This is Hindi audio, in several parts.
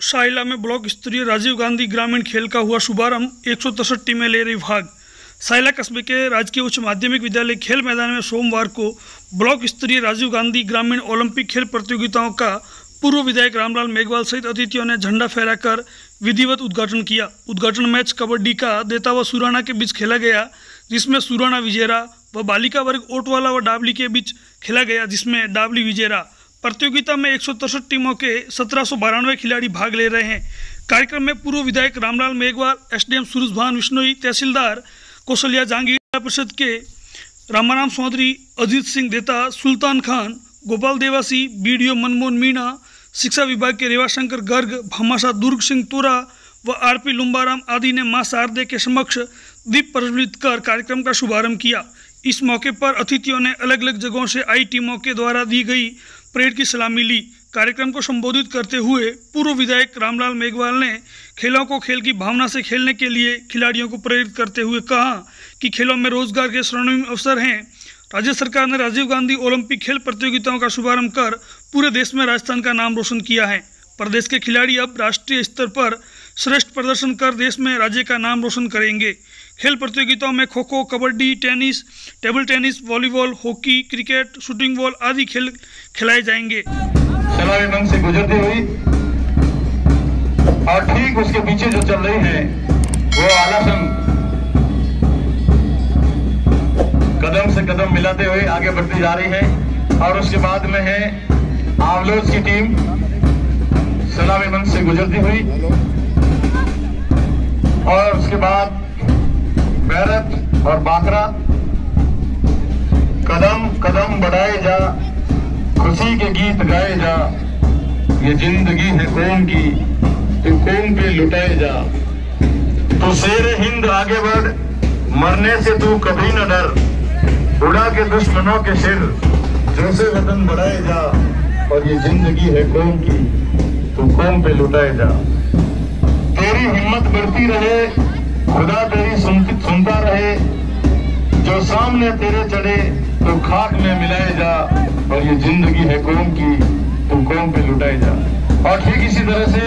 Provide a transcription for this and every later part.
शाइला में ब्लॉक स्तरीय राजीव गांधी ग्रामीण खेल का हुआ शुभारंभ, एक टीमें ले रही भाग। साइला कस्बे के राजकीय उच्च माध्यमिक विद्यालय खेल मैदान में सोमवार को ब्लॉक स्तरीय राजीव गांधी ग्रामीण ओलंपिक खेल प्रतियोगिताओं का पूर्व विधायक रामलाल मेघवाल सहित अतिथियों ने झंडा फहराकर विधिवत उद्घाटन किया। उद्घाटन मैच कबड्डी का देता व सुराना के बीच खेला गया, जिसमें सुराना विजेरा व बालिका वर्ग ओटवाला व डाबली के बीच खेला गया, जिसमें डाबली विजेरा प्रतियोगिता में एक टीमों के सत्रह खिलाड़ी भाग ले रहे हैं। कार्यक्रम में पूर्व विधायक रामलाल मेघवाल, एसडीएम सूरज भान विश्नोई तहसीलदार कौशल्या जहांगीर जिला परिषद के रामाराम चौधरी, अजीत सिंह देता, सुल्तान खान, गोपाल देवासी, बीडीओ मनमोहन मीणा, शिक्षा विभाग के रेवाशंकर गर्ग, भामाशाह दुर्ग सिंह तोरा व आरपी लुम्बाराम आदि ने माँ शारदे के समक्ष दीप प्रज्वलित कर कार्यक्रम का शुभारंभ किया। इस मौके पर अतिथियों ने अलग अलग जगहों से आई टीमों के द्वारा दी गई परेड की सलामी ली। कार्यक्रम को संबोधित करते हुए पूर्व विधायक रामलाल मेघवाल ने खेलों को खेल की भावना से खेलने के लिए खिलाड़ियों को प्रेरित करते हुए कहा कि खेलों में रोज़गार के स्वर्णिम अवसर हैं। राज्य सरकार ने राजीव गांधी ओलंपिक खेल प्रतियोगिताओं का शुभारंभ कर पूरे देश में राजस्थान का नाम रोशन किया है। प्रदेश के खिलाड़ी अब राष्ट्रीय स्तर पर श्रेष्ठ प्रदर्शन कर देश में राज्य का नाम रोशन करेंगे। खेल प्रतियोगिताओं में kho kho kabaddi, tennis, table tennis, volleyball, hockey, cricket, shooting ball आदि खेल खिलाए जाएँगे। से गुजरती हुई, और ठीक उसके पीछे जो चल रही है, वो आलासन कदम से कदम मिलाते हुए आगे बढ़ती जा रही है, और उसके बाद में है आवलोज की टीम। गुजरती हुई। और उसके बाद बैरत और बाकरा। कदम कदम बढ़ाए जा, खुशी के गीत गाए जा। ये ज़िंदगी है कौन की तू कौन पे लुटाए जा। तू शेर हिंद आगे बढ़, मरने से तू कभी न डर। उड़ा के दुश्मनों के सिर जो से वतन बढ़ाए जा। और ये ज़िंदगी है कौन की। कौन पे लुटाए जा। तेरी हिम्मत बढ़ती रहे, खुदा तेरी सुनता रहे। जो सामने तेरे चढ़े तो खाक में मिलाए जा। और ये ज़िंदगी है कौन की तू कौन पे लुटाए जा। और ठीक इसी तरह से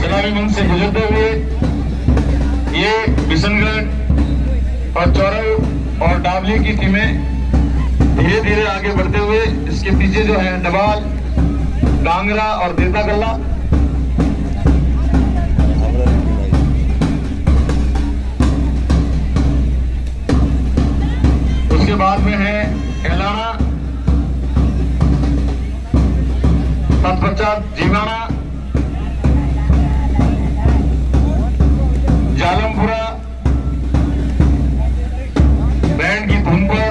सलामी मंच से गुजरते हुए ये बिशनगढ़ और चौरव और डाबली की टीमें धीरे धीरे आगे बढ़ते हुए, इसके पीछे जो है डबाल डांगरा और देता गल्ला बाद में है एलाना। तत्पश्चात जीवाना जालमपुरा। बैंड की धुन पर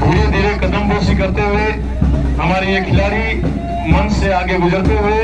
धीरे धीरे कदम बोसी करते हुए हमारे ये खिलाड़ी मंच से आगे गुजरते हुए